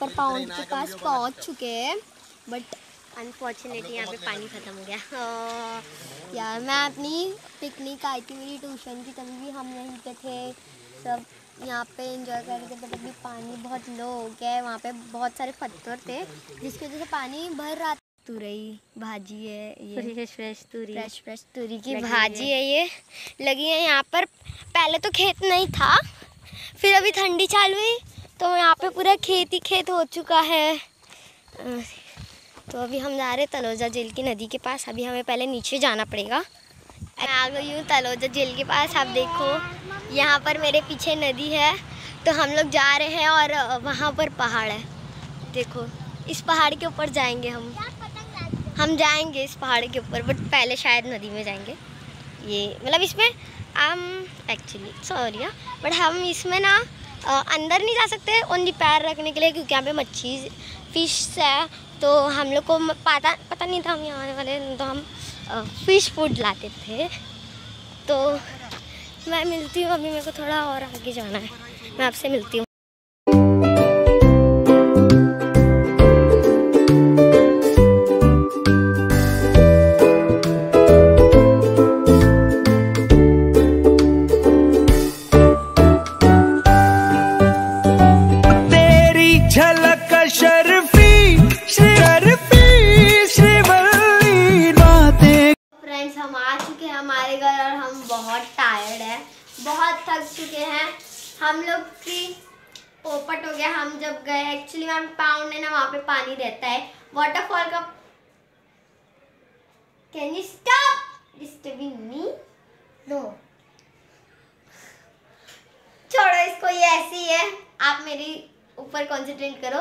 पर पाउंड के पास पहुँच चुके हैं बट अनफॉर्चुनेटली यहाँ पे पानी ख़त्म हो गया। यार मैं अपनी पिकनिक आई थी मेरी ट्यूशन की तभी भी हम यहीं पे थे। सब यहाँ पे इंजॉय कर रहे थे बट अभी पानी बहुत लो हो गया है वहाँ पे बहुत सारे पत्थर थे जिसकी वजह से पानी भर रहा था। तुरई भाजी है ये। फ्रेश फ्रेश तुरी। फ्रेश फ्रेश तुरी की भाजी है ये। लगी है यहाँ पर। पहले तो खेत नहीं था फिर अभी ठंडी चालू हुई। तो यहाँ पे पूरा खेत ही खेत हो चुका है। तो अभी हम जा रहे हैं तलोजा झील की नदी के पास। अभी हमें पहले नीचे जाना पड़ेगा। मैं आ गई हूँ तलोजा झील के पास। आप देखो, यहाँ पर मेरे पीछे नदी है। तो हम लोग जा रहे हैं और वहाँ पर पहाड़ है। देखो, इस पहाड़ के ऊपर जाएँगे हम। हम जाएँगे इस पहाड़ के ऊपर बट पहले शायद नदी में जाएँगे। ये मतलब इसमें हम एक्चुअली सॉरी बट हम इसमें ना अंदर नहीं जा सकते, ओनली पैर रखने के लिए, क्योंकि यहाँ पे मच्छी फ़िश है। तो हम लोग को पता पता नहीं था हम यहाँ आने वाले तो हम फ़िश फ़ूड लाते थे। तो मैं मिलती हूँ, अभी मेरे को थोड़ा और आगे जाना है। मैं आपसे मिलती हूँ। हम बहुत टायर्ड है, बहुत थक चुके हैं। हम लोग की पोपट हो गया, हम जब गए एक्चुअली मैम पाउंड है ना, वहाँ पे पानी रहता है। वाटरफॉल का can you stop disturbing me no छोड़ो, इसको ये ऐसी है आप मेरी ऊपर कॉन्सेंट्रेट करो।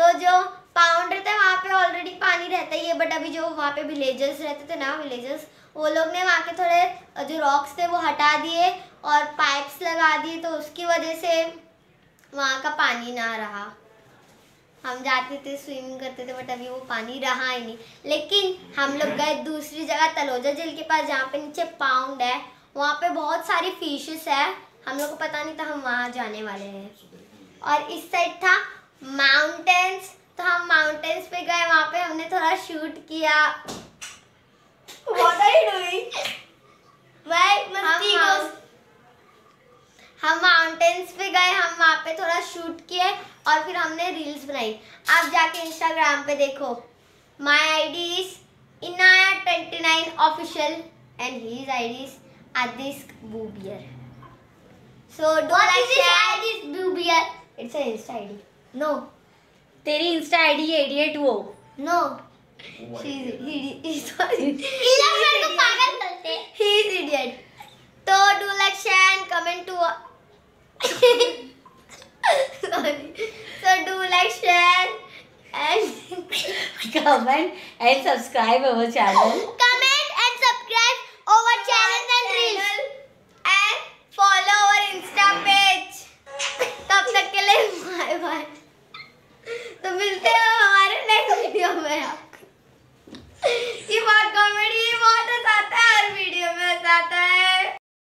तो जो पाउंड रहता है वहाँ पे ऑलरेडी पानी रहता ही है बट अभी जो वहाँ पे विलेजर्स रहते थे ना विलेजर्स वो लोग ने वहाँ के थोड़े जो रॉक्स थे, वो हटा दिए और पाइप्स लगा दिए तो उसकी वजह से वहाँ का पानी ना रहा। हम जाते थे स्विमिंग करते थे बट अभी वो पानी रहा ही नहीं। लेकिन हम लोग गए दूसरी जगह, तलोजा झील के पास, जहाँ पे नीचे पाउंड है। वहाँ पे बहुत सारी फिशेस है। हम लोग को पता नहीं था हम वहाँ जाने वाले हैं। और इस साइड था माउंटेन्स तो हम माउंटेन्स पे गए वहाँ पे हमने थोड़ा शूट किया। What are you doing? हम माउंट- हम माउंटेन्स पे गए हम वहाँ पे थोड़ा शूट किए और फिर हमने रील्स बनाई। आप जाके इंस्टाग्राम पे देखो। My I D is Inaya twenty nine official and his I D is आदिस्क बूबियर so do like share this बूबियर it's a insta I D no तेरी इंस्टा आईडी है एडिएट वो नो शी इज़ सॉरी पागल बोलते he is idiot तो do like share and comment to sorry so do like share and comment and subscribe our channel.